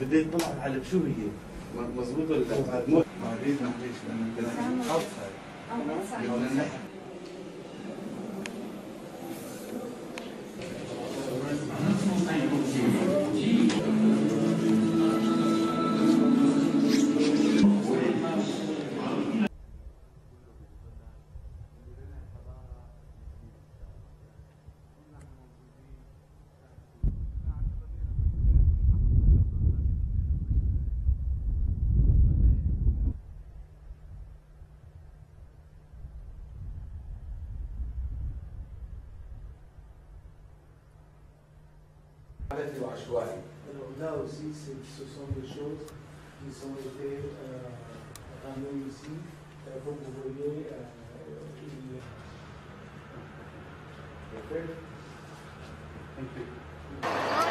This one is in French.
بده يطلع على شو هي مضبوط ولا لا؟ معلش معلش أنا Alors là aussi, ce sont des choses qui ont été euh, ramenées ici. Euh, comme vous voyez, euh, il- Okay. Thank you.